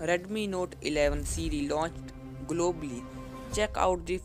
Redmi Note 11 series launched globally. Check out the